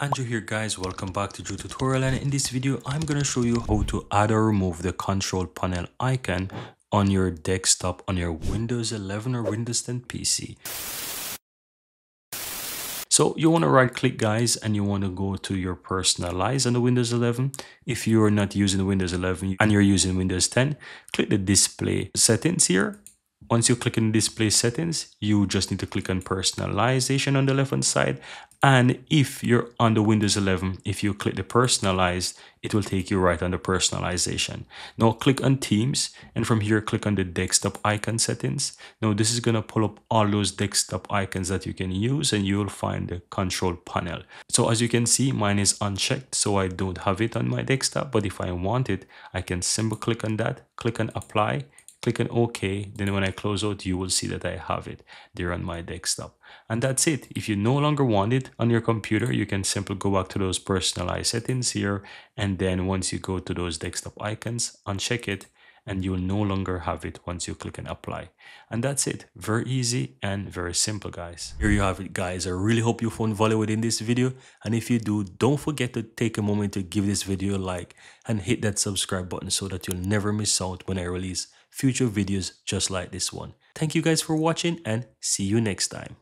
Andrew here guys, welcome back to Drew Tutorial and in this video I'm to show you how to add or remove the control panel icon on your desktop on your Windows 11 or Windows 10 PC. So you want to right click guys and you want to go to your personalize on the Windows 11. If you are not using Windows 11 and you're using Windows 10, click the display settings here once you click in display settings, you just need to click on personalization on the left hand side. And if you're on the Windows 11, if you click the personalize, it will take you right on the personalization. Now click on Themes and from here click on the desktop icon settings. Now this is going to pull up all those desktop icons that you can use and you will find the control panel. So as you can see, mine is unchecked, so I don't have it on my desktop. But if I want it, I can simply click on that, click on apply click on OK. Then when I close out, you will see that I have it there on my desktop. And that's it. If you no longer want it on your computer, you can simply go back to those personalized settings here. And then once you go to those desktop icons, uncheck it and you'll no longer have it once you click on apply and that's it very easy and very simple guys here you have it guys i really hope you found value within this video and if you do don't forget to take a moment to give this video a like and hit that subscribe button so that you'll never miss out when i release future videos just like this one. Thank you guys for watching and see you next time.